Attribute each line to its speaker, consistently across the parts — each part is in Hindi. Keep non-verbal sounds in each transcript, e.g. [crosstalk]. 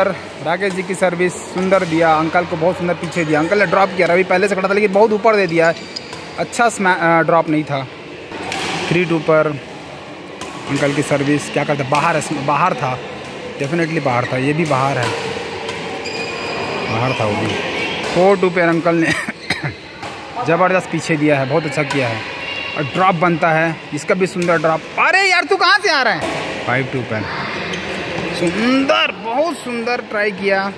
Speaker 1: सर राकेश जी की सर्विस सुंदर दिया, अंकल को बहुत सुंदर पीछे दिया। अंकल ने ड्रॉप किया, रवि पहले से खड़ा था, लेकिन बहुत ऊपर दे दिया। अच्छा ड्रॉप नहीं था। थ्री टू पर अंकल की सर्विस, क्या करते, बाहर बाहर था। डेफिनेटली बाहर था, ये भी बाहर है। बाहर था वो भी। फोर टू पर अंकल ने [coughs] ज़बरदस्त पीछे दिया है, बहुत अच्छा किया है। और ड्रॉप बनता है, इसका भी सुंदर ड्रॉप अरे यार, तू कहाँ से आ रहा है? फाइव टू पर सुंदर, बहुत सुंदर ट्राई किया।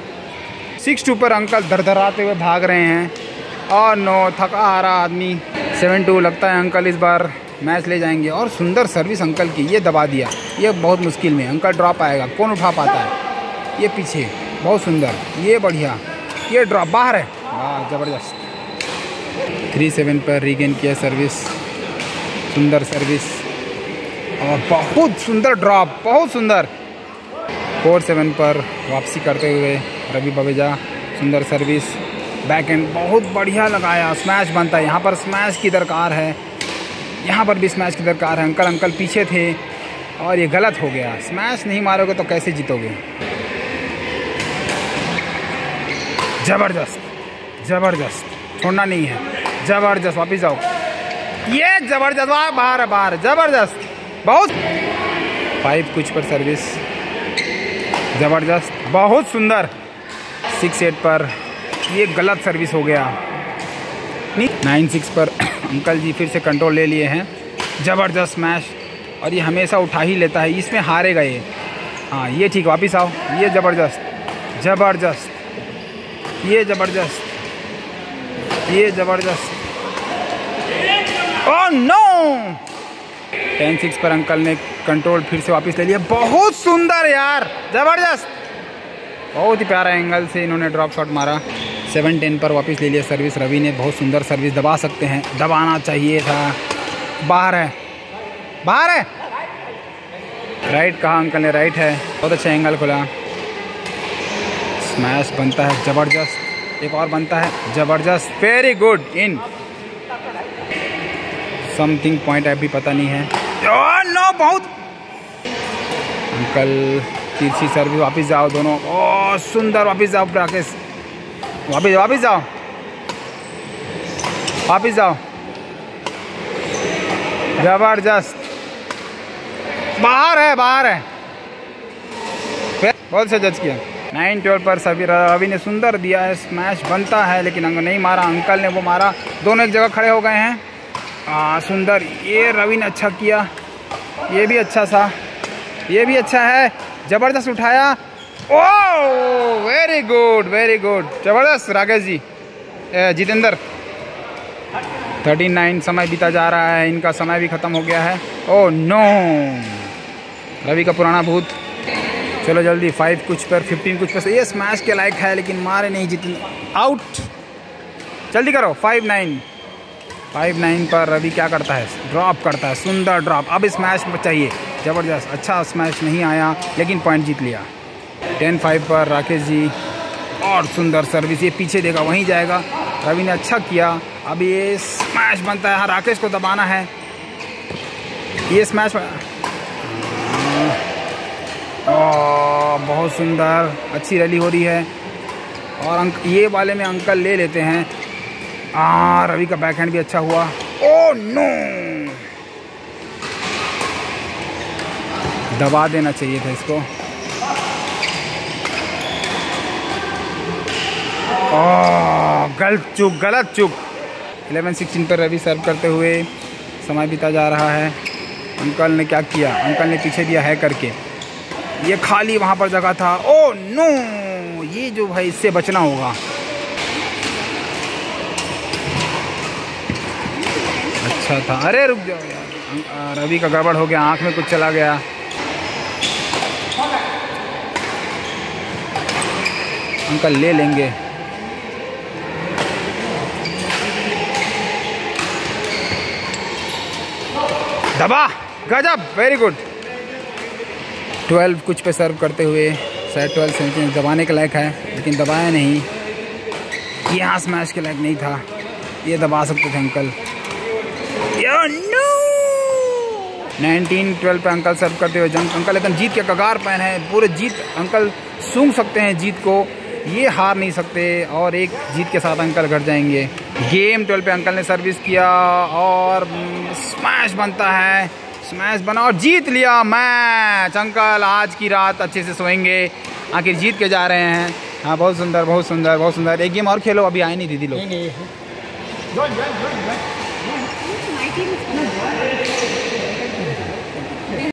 Speaker 1: सिक्स टू पर अंकल धरधराते हुए भाग रहे हैं। और नो, थका आ रहा आदमी। सेवन टू लगता है अंकल इस बार मैच ले जाएँगे। और सुंदर सर्विस अंकल की, ये दबा दिया। ये बहुत मुश्किल में, अंकल ड्रॉप आएगा। कौन उठा पाता है? ये पीछे, बहुत सुंदर। ये बढ़िया। ये ड्रॉप बाहर है। वाह, ज़बरदस्त। थ्री सेवन पर रीगेन किया सर्विस सुंदर सर्विस और बहुत सुंदर ड्रॉप बहुत सुंदर। फोर सेवन पर वापसी करते हुए रवि बवेजा, सुंदर सर्विस बैक एंड बहुत बढ़िया लगाया स्मैश बनता है। यहाँ पर स्मैश की दरकार है। यहाँ पर भी स्मैश की दरकार है। अंकल अंकल पीछे थे और ये गलत हो गया। स्मैश नहीं मारोगे तो कैसे जीतोगे? ज़बरदस्त ज़बरदस्त। छोड़ना नहीं है। ज़बरदस्त, वापिस जाओ ये ज़बरदस्त, वाह बाहर बाहर ज़बरदस्त। बहुत। फाइव कुछ पर सर्विस ज़बरदस्त, बहुत सुंदर। सिक्स एट पर ये गलत सर्विस हो गया। नाइन सिक्स पर [coughs] अंकल जी फिर से कंट्रोल ले लिए हैं। ज़बरदस्त मैच और ये हमेशा उठा ही लेता है, इसमें हारेगा ये। हाँ ये ठीक, वापस आओ। ये ज़बरदस्त ज़बरदस्त, ये ज़बरदस्त ये ज़बरदस्त। ओ नो टेन सिक्स पर अंकल ने कंट्रोल फिर से वापस ले लिया। बहुत सुंदर यार, ज़बरदस्त। बहुत ही प्यारा एंगल से इन्होंने ड्रॉप शॉट मारा। सेवन टेन पर वापस ले लिया सर्विस रवि ने बहुत सुंदर सर्विस दबा सकते हैं। दबाना चाहिए था। बाहर है। बाहर है। राइट कहा अंकल ने राइट है। बहुत अच्छा एंगल खुला। स्मैश बनता है, ज़बरदस्त। एक और बनता है, ज़बरदस्त। Very good in something point अभी पता नहीं है। नो बहुत। अंकल तीसरी सर्विस वापस जाओ दोनों। ओ सुंदर वापस जाओ राकेश वापस वापस जाओ। वापस जाओ। ज़बरदस्त। बाहर है बाहर है। बहुत से जज किया? नाइन ट्वेल्व पर सभी रवि ने सुंदर दिया है स्मैश बनता है लेकिन अंक नहीं मारा। अंकल ने वो मारा। दोनों एक जगह खड़े हो गए हैं। आ, सुंदर। ये रवि ने अच्छा किया। ये भी अच्छा सा। ये भी अच्छा है। ज़बरदस्त उठाया। Oh very good very good ज़बरदस्त राकेश जी। जितेंद्र। थर्टी नाइन समय बीता जा रहा है। इनका समय भी ख़त्म हो गया है। ओ नो रवि का पुराना भूत। चलो जल्दी फाइव कुछ पर फिफ्टीन कुछ पर। ये स्मैश के लायक है लेकिन मारे नहीं जितने। आउट जल्दी करो फाइव नाइन फाइव नाइन पर रवि क्या करता है? ड्रॉप करता है, सुंदर ड्रॉप अब स्मैश चाहिए, ज़बरदस्त अच्छा स्मैश नहीं आया, लेकिन पॉइंट जीत लिया। टेन फाइव पर राकेश जी, और सुंदर सर्विस ये पीछे देगा वहीं जाएगा। रवि ने अच्छा किया, अब ये स्मैश बनता है हाँ राकेश को दबाना है। ये स्मैश बहुत सुंदर, अच्छी रैली हो रही है। और अंक, ये वाले में अंकल ले लेते हैं। आ रवि का बैक हैंड भी अच्छा हुआ। Oh no. दबा देना चाहिए था इसको। ओ गलत चुक गलत चुक। 11 16 पर रवि सर्व करते हुए समय बीता जा रहा है। अंकल ने क्या किया? अंकल ने पीछे दिया है करके। ये खाली वहाँ पर जगह था। Oh no. ये जो भाई इससे बचना होगा। अच्छा था। अरे, रुक जाओ यार। रवि का गड़बड़ हो गया, आँख में कुछ चला गया। अंकल ले लेंगे। दबा। गजब वेरी गुड ट्वेल्व कुछ पे सर्व करते हुए, शायद ट्वेल्व सेंचुरी दबाने के लायक है, लेकिन दबाया नहीं। यहाँ स्मैश के लायक नहीं था। ये दबा सकते थे, अंकल। नो नाइनटीन ट्वेल्व पे अंकल सर्व करते हुए जंग अंकल एकदम जीत के कगार पैन है। पूरे जीत अंकल सूंघ सकते हैं जीत को। ये हार नहीं सकते और एक जीत के साथ अंकल घर जाएँगे। गेम ट्वेल्व पे अंकल ने सर्विस किया और स्मैश बनता है। स्मैश बना और जीत लिया मैच अंकल आज की रात अच्छे से सोएँगे। आखिर जीत के जा रहे हैं। हाँ बहुत सुंदर बहुत सुंदर बहुत सुंदर। एक गेम और खेलो अभी आए नहीं दीदी लोग। think it's gonna.